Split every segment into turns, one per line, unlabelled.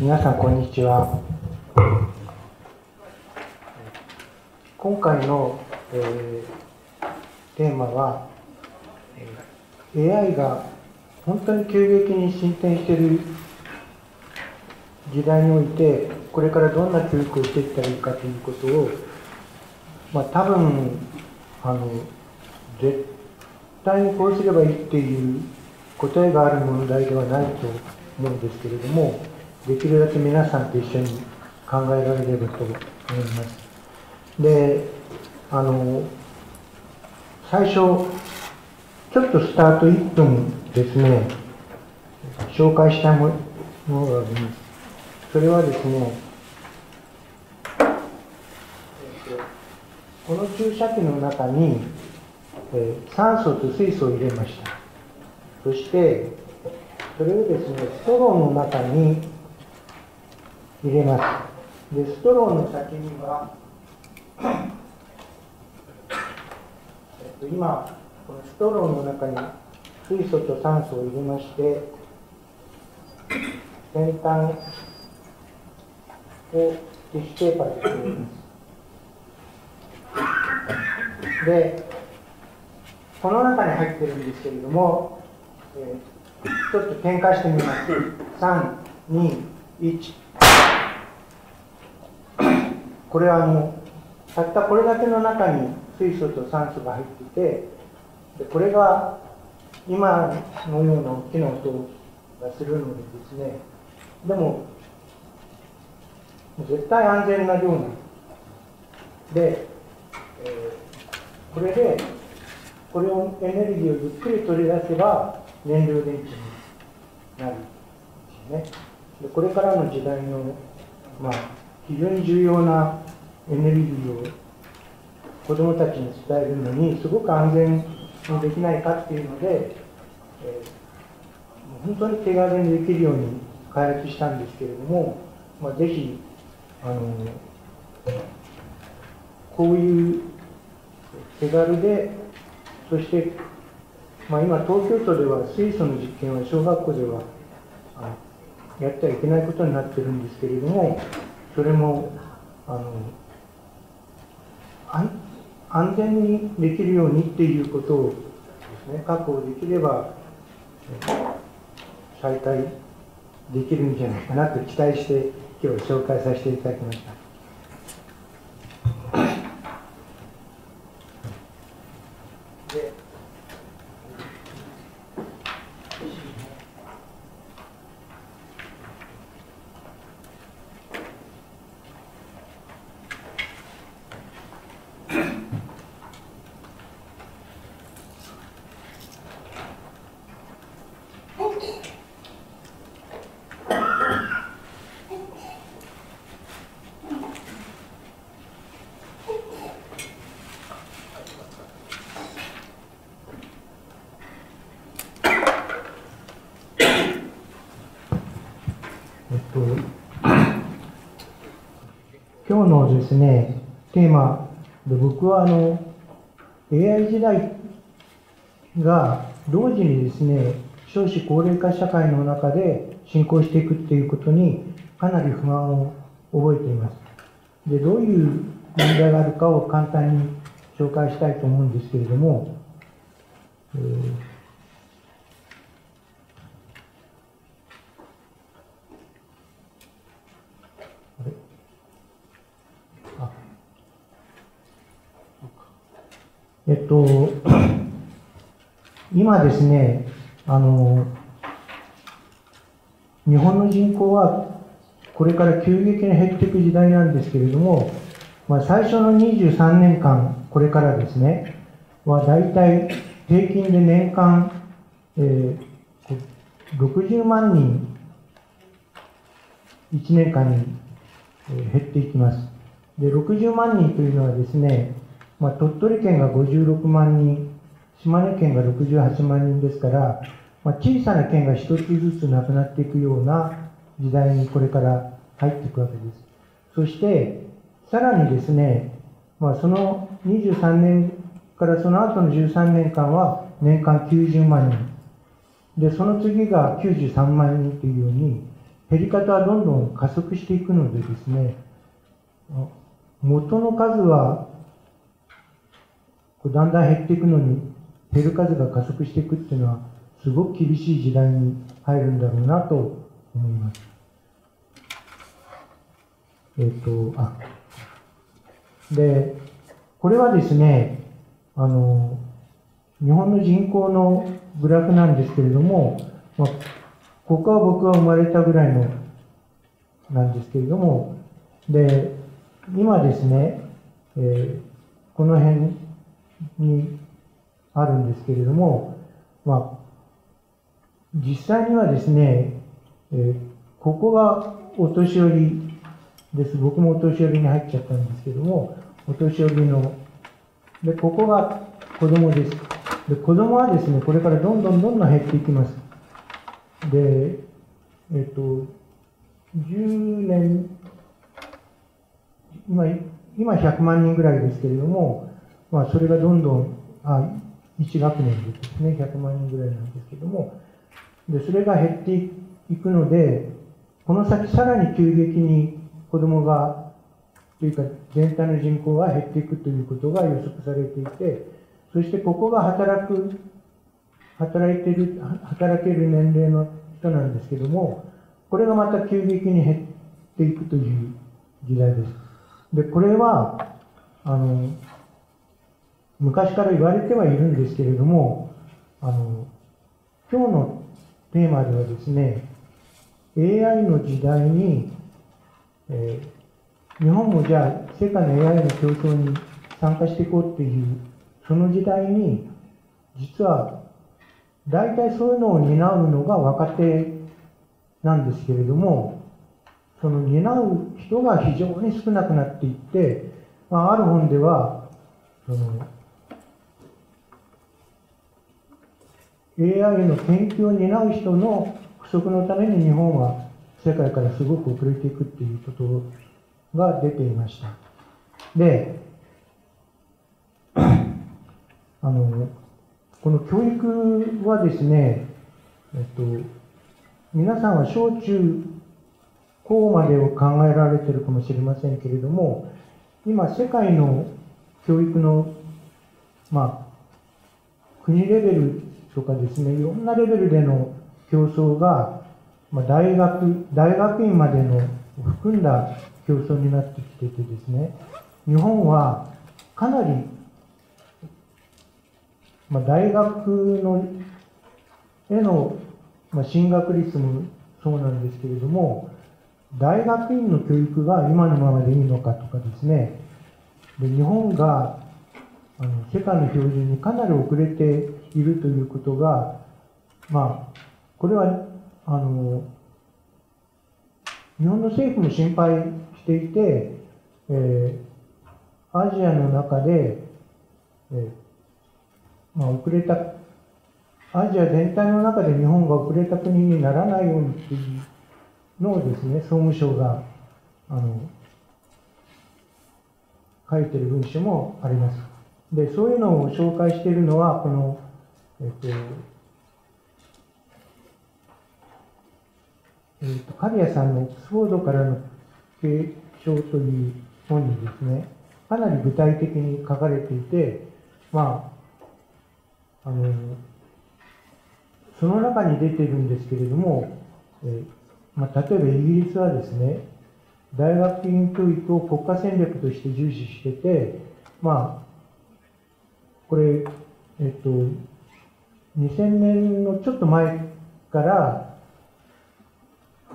皆さんこんにちは。今回の、えー、テーマは、AI が本当に急激に進展している時代においてこれからどんな教育をしていったらいいかということを、まあ、多分あの絶対にこうすればいいっていう答えがある問題ではないと思うんですけれどもできるだけ皆さんと一緒に考えられればと思います。であの最初ちょっとスタート1分ですね紹介したものがあります。それはですねこの注射器の中に、え酸素と水素を入れました。そしてそれをですねストローの中に入れます。でストローの先にはえっと今このストローの中に水素と酸素を入れまして先端をティッシュペーパーで覆います。でこの中に入ってるんですけれども、えー、ちょっと点火してみます。321これはあのたったこれだけの中に水素と酸素が入っていてでこれが今のような大きな音がするのでですねでも絶対安全な量な。んで、えー、これでこれをエネルギーをゆっくり取り出せば燃料電池になるんですよね。でこれからの時代の、まあ、非常に重要なエネルギーを子どもたちに伝えるのにすごく安全にできないかっていうので、えー、本当に手軽にできるように開発したんですけれども、まあ、ぜひあのこういう手軽でそして、まあ、今東京都では水素の実験は小学校ではやってはいけないことになってるんですけれどもそれもあの安全にできるようにっていうことをですね確保できれば再開できるんじゃないかなと期待して今日紹介させていただきました。今日のですね、テーマ僕はあの AI 時代が同時にですね、少子高齢化社会の中で進行していくっていうことにかなり不安を覚えています。で、どういう問題があるかを簡単に紹介したいと思うんですけれども、えーえっと、今ですね、あの、日本の人口はこれから急激に減っていく時代なんですけれども、まあ、最初の23年間、これからですね、は大体平均で年間、えー、60万人、1年間に減っていきます。で、60万人というのはですね、まあ、鳥取県が56万人、島根県が68万人ですから、まあ、小さな県が一つずつなくなっていくような時代にこれから入っていくわけです。そして、さらにですね、まあ、その23年からその後の13年間は年間90万人。で、その次が93万人というように、減り方はどんどん加速していくのでですね、元の数はだんだん減っていくのに、減る数が加速していくっていうのは、すごく厳しい時代に入るんだろうなと思います。えっ、ー、と、あ、で、これはですね、あの、日本の人口のグラフなんですけれども、まあ、ここは僕が生まれたぐらいのなんですけれども、で、今ですね、えー、この辺にあるんですけれども、まあ、実際にはですね、えー、ここがお年寄りです。僕もお年寄りに入っちゃったんですけども、お年寄りの、で、ここが子供です。で、子供はですね、これからどんどんどんどん減っていきます。で、えっと、10年、今、今100万人ぐらいですけれども、まあ、それがどんどん、あ、1学年でですね、100万人ぐらいなんですけども、で、それが減っていくので、この先さらに急激に子供が、というか全体の人口が減っていくということが予測されていて、そしてここが働く、働いてる、働ける年齢の人なんですけども、これがまた急激に減っていくという時代です。で、これは、あの、昔から言われてはいるんですけれども、あの、今日のテーマではですね、AI の時代に、えー、日本もじゃあ世界の AI の競争に参加していこうっていう、その時代に、実は大体そういうのを担うのが若手なんですけれども、その担う人が非常に少なくなっていって、まあ、ある本では、その AI の研究を担う人の不足のために日本は世界からすごく遅れていくっていうことが出ていました。で、あの、この教育はですね、えっと、皆さんは小中高までを考えられてるかもしれませんけれども、今世界の教育の、まあ、国レベルとかですね、いろんなレベルでの競争が、まあ、大学、大学院までの含んだ競争になってきててですね、日本はかなり、まあ、大学のへの、まあ、進学率もそうなんですけれども、大学院の教育が今のままでいいのかとかですね、で日本があの世界の標準にかなり遅れているということが、まあ、これは、あの、日本の政府も心配していて、えー、アジアの中で、えー、まあ、遅れた、アジア全体の中で日本が遅れた国にならないようにっていうのをですね、総務省が、あの、書いてる文書もあります。で、そういうのを紹介しているのは、この、えっと、えっと、刈谷さんのオックスフォードからの継承という本にですね、かなり具体的に書かれていて、まあ、あの、その中に出てるんですけれども、えまあ、例えばイギリスはですね、大学院教育を国家戦略として重視してて、まあ、これ、えっと、2000年のちょっと前から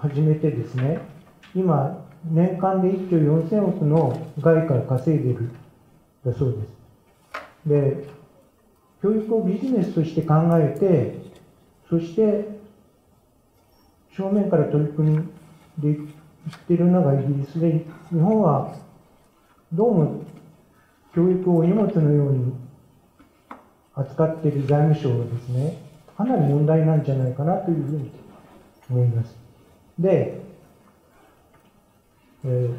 始めてですね、今、年間で1兆4000億の外貨を稼いでるだそうです。で、教育をビジネスとして考えて、そして正面から取り組んでいってるのがイギリスで、日本はどうも教育を荷物のように扱っている財務省はですね、かなり問題なんじゃないかなというふうに思います。で、え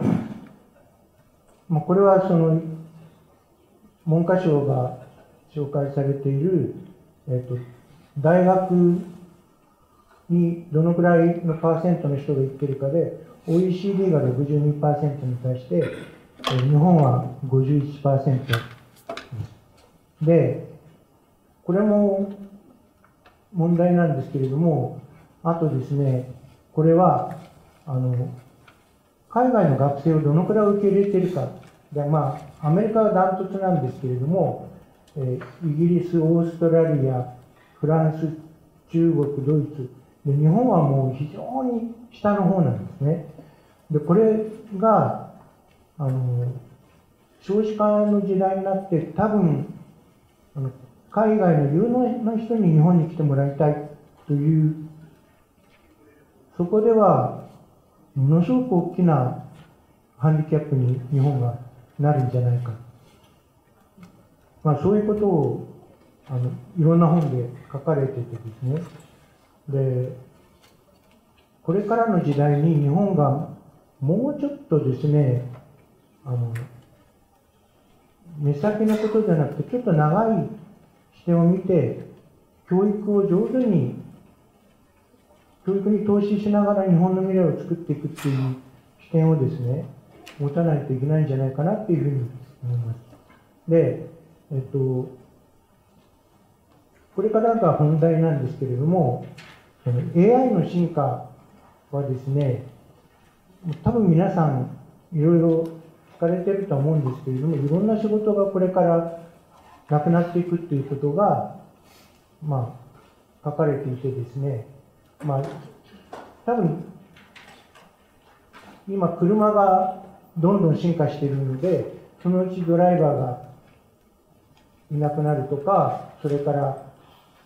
ー、まあ、これはその、文科省が紹介されている、えっ、ー、と、大学にどのくらいのパーセントの人が行ってるかで、OECD が62%に対して、日本は51%で、これも問題なんですけれども、あとですね、これは、あの、海外の学生をどのくらい受け入れてるか。で、まあ、アメリカはダントツなんですけれども、えイギリス、オーストラリア、フランス、中国、ドイツ、で日本はもう非常に下の方なんですね。で、これが、あの、少子化の時代になって、多分、あの海外の有能な人に日本に来てもらいたいという、そこでは、ものすごく大きなハンディキャップに日本がなるんじゃないか。まあ、そういうことをあのいろんな本で書かれててですねでこれからの時代に日本がもうちょっとですねあの目先のことじゃなくてちょっと長い視点を見て教育を上手に教育に投資しながら日本の未来を作っていくっていう視点をですね持たないといけないんじゃないかなっていうふうに思います。で、えっと、これからが本題なんですけれども、AI の進化はですね、多分皆さんいろいろ聞かれてると思うんですけれども、いろんな仕事がこれからなくなっていくっていうことが、まあ、書かれていてですね、まあ、多分、今車がどんどん進化しているので、そのうちドライバーがいなくなるとか、それから、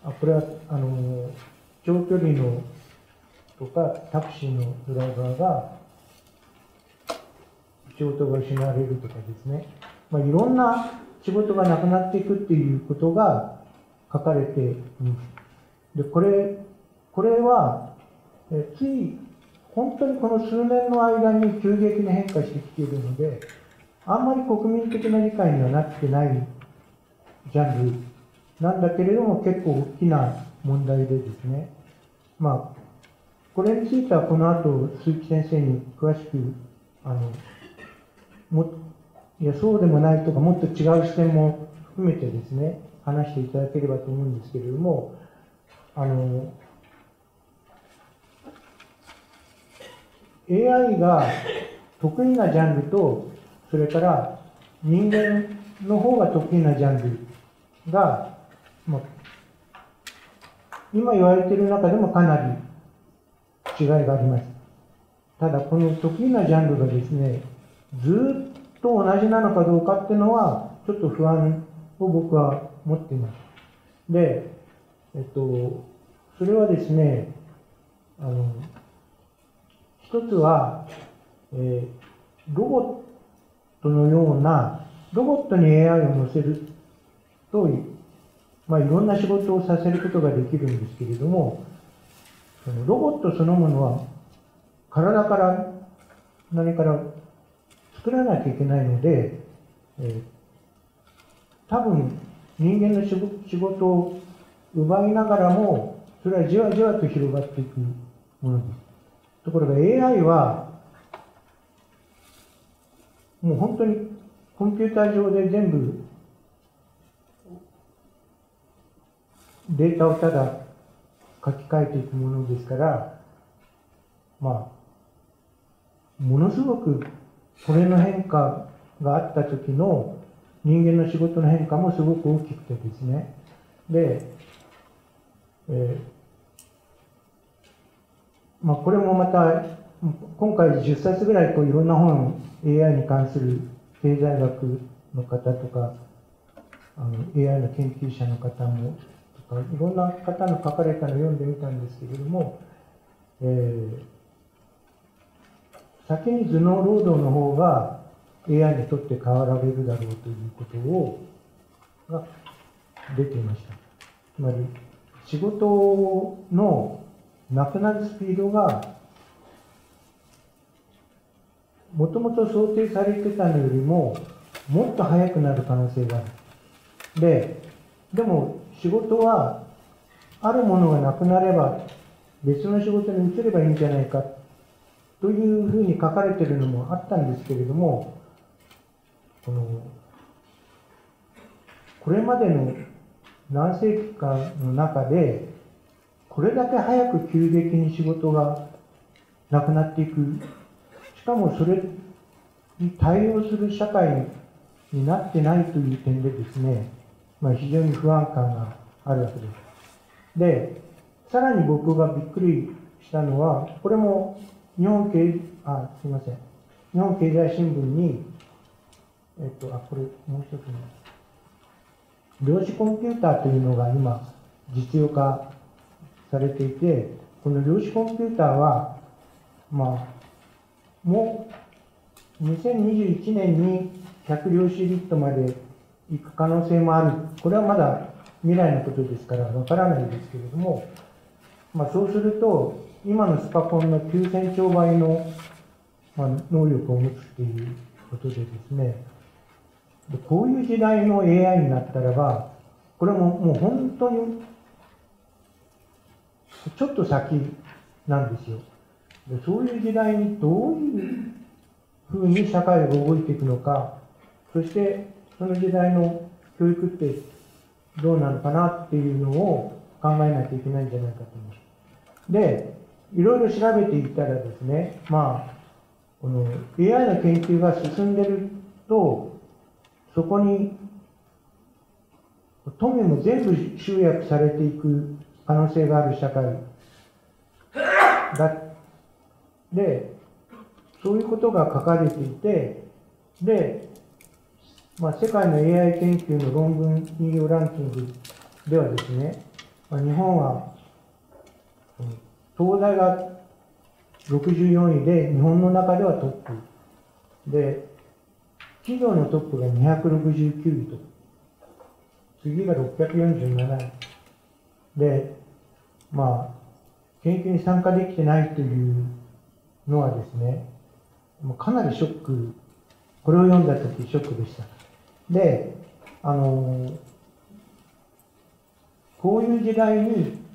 あこれはあの長距離のとかタクシーのドライバーが仕事が失われるとかですね、まあ、いろんな仕事がなくなっていくっていうことが書かれています。で、これ、これは、えつい本当にこの数年の間に急激に変化してきているので、あんまり国民的な理解にはなってないジャンルなんだけれども結構大きな問題でですね、まあ、これについてはこの後、鈴木先生に詳しく、あの、も、いや、そうでもないとか、もっと違う視点も含めてですね、話していただければと思うんですけれども、あの、AI が得意なジャンルと、それから人間の方が得意なジャンルが、まあ、今言われている中でもかなり違いがあります。ただ、この得意なジャンルがですね、ずっと同じなのかどうかっていうのは、ちょっと不安を僕は持っています。で、えっと、それはですね、あの、一つは、えー、ロボットのような、ロボットに AI を乗せると、まあ、いろんな仕事をさせることができるんですけれども、そのロボットそのものは体から何から作らなきゃいけないので、えー、多分人間の仕事を奪いながらも、それはじわじわと広がっていくものです。ところが AI は、もう本当にコンピューター上で全部データをただ書き換えていくものですから、まあ、ものすごくこれの変化があった時の人間の仕事の変化もすごく大きくてですね。で、えーまあ、これもまた、今回10冊ぐらいこういろんな本、AI に関する経済学の方とか、あの AI の研究者の方も、とかいろんな方の書かれたのを読んでみたんですけれども、えー、先に頭脳労働の方が AI にとって変わられるだろうということを、が出ていました。つまり、仕事のなくなるスピードが、もともと想定されてたのよりも、もっと速くなる可能性がある。で、でも仕事は、あるものがなくなれば、別の仕事に移ればいいんじゃないかというふうに書かれているのもあったんですけれども、このこれまでの何世紀間の中で、これだけ早く急激に仕事がなくなっていく、しかもそれに対応する社会になってないという点でですね、まあ、非常に不安感があるわけです。で、さらに僕がびっくりしたのは、これも日本経、あ、すみません。日本経済新聞に、えっと、あ、これ、もう一つ、量子コンピューターというのが今、実用化されていて、この量子コンピューターは、まあ、もう、2021年に100量子ビットまで行く可能性もある。これはまだ未来のことですからわからないですけれども、まあ、そうすると、今のスパコンの9000兆倍の、まあ、能力を持つっていうことでですね、こういう時代の AI になったらば、これももう本当に、ちょっと先なんですよ。でそういう時代にどういうふうに社会が動いていくのか、そしてその時代の教育ってどうなのかなっていうのを考えないといけないんじゃないかと思います。で、いろいろ調べていったらですね、まあ、この AI の研究が進んでると、そこに富も全部集約されていく可能性がある社会だ。で、そういうことが書かれていて、で、まあ、世界の AI 研究の論文引用ランキングではですね、まあ、日本は、東大が64位で、日本の中ではトップ。で、企業のトップが269位と、次が647位。で、まあ、研究に参加できてないというのはですね、もうかなりショック、これを読んだ時ショックでした。で、あのこういう時代に、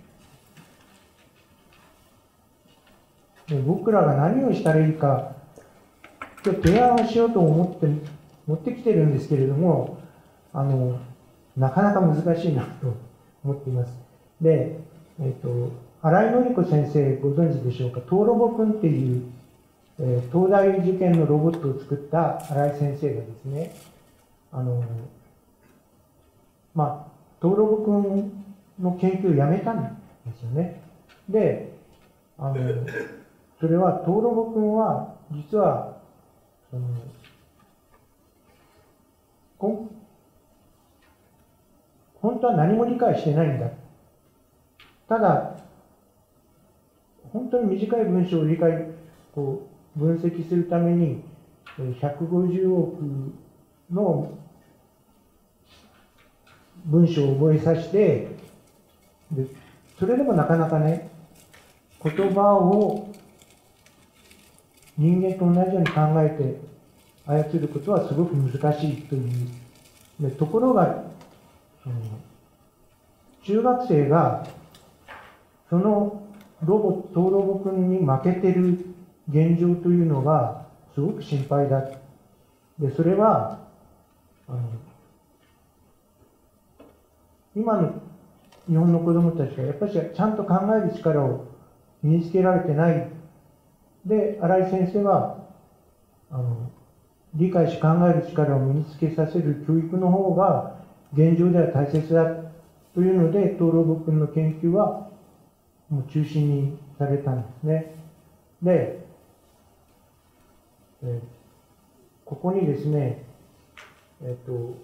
僕らが何をしたらいいか、今日提案をしようと思って持ってきてるんですけれども、あの、なかなか難しいなと思っています。で、えっ、ー、と、新井紀子先生ご存知でしょうか、トーロボくんっていう、えー、東大受験のロボットを作った新井先生がですね、あの、まあ、トーロボくんの研究をやめたんですよね。で、あの、それはトーロボくんは、実は、その、本当は何も理解してないんだ。ただ、本当に短い文章を理解、こう、分析するために、150億の文章を覚えさせて、でそれでもなかなかね、言葉を人間と同じように考えて操ることはすごく難しいという。でところが、その中学生がそのロボット、ロボ君に負けてる現状というのがすごく心配だ。で、それは、あの今の日本の子供たちがやっぱりちゃんと考える力を身につけられてない。で、新井先生は、あの、理解し考える力を身につけさせる教育の方が現状では大切だというので、東郎君の研究はもう中心にされたんですね。で、えここにですね、えっ、と、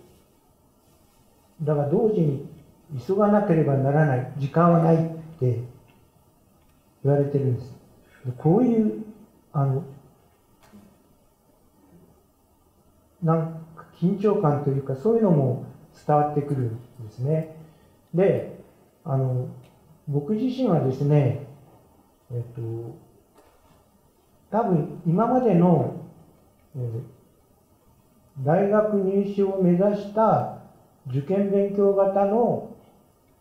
だから同時に急がなければならない、時間はないって言われてるんです。こういう、あの、なんか緊張感というか、そういうのも伝わってくるんですね。で、あの、僕自身はですね、えっと、多分今までの、えー、大学入試を目指した受験勉強型の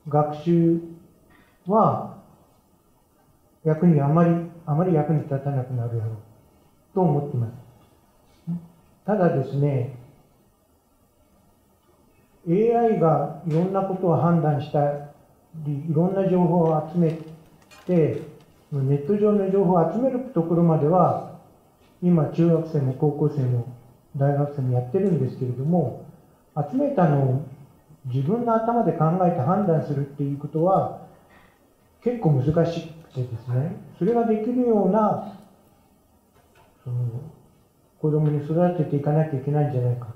学習は、役にあまり、あまり役に立たなくなるだろうと思っています。ただですね、AI がいろんなことを判断したり、いろんな情報を集めて、ネット上の情報を集めるところまでは、今、中学生も高校生も大学生もやってるんですけれども、集めたのを自分の頭で考えて判断するっていうことは、結構難しくてですね、それができるような、その子供に育てていかなきゃいけないんじゃないか。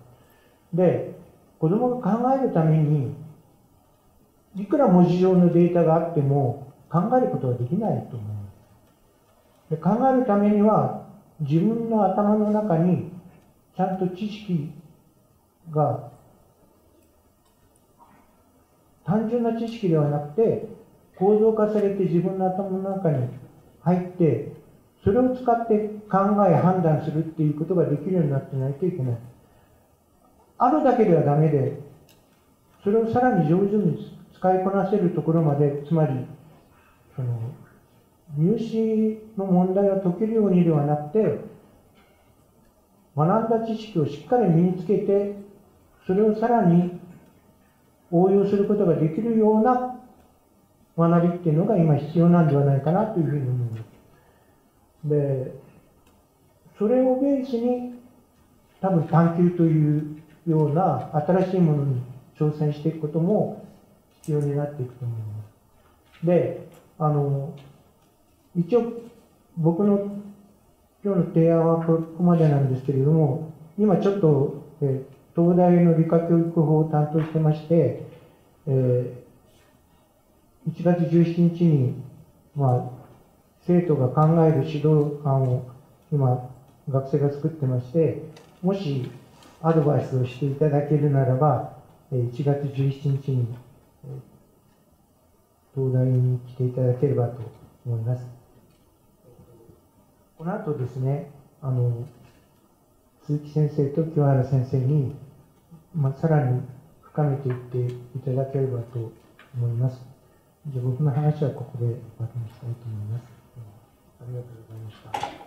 で、子供が考えるために、いくら文字上のデータがあっても考えることはできないと思います。で考えるためには、自分の頭の中にちゃんと知識が単純な知識ではなくて構造化されて自分の頭の中に入ってそれを使って考え判断するっていうことができるようになってないといけない。あるだけではダメでそれをさらに上手に使いこなせるところまでつまりその入試の問題を解けるようにではなくて学んだ知識をしっかり身につけてそれをさらに応用することができるような学びっていうのが今必要なんではないかなというふうに思います。で、それをベースに多分探求というような新しいものに挑戦していくことも必要になっていくと思います。で、あの、一応僕の今日の提案はここまでなんですけれども、今ちょっと、え東大の理科教育法を担当してまして、えー、1月17日に、まあ、生徒が考える指導案を今、学生が作ってまして、もしアドバイスをしていただけるならば、1月17日に東大に来ていただければと思います。この後ですね、あの、鈴木先生と清原先生に、まあ、さらに深めていっていただければと思います。じゃあ僕の話はここで終わりにしたいと思います。ありがとうございました。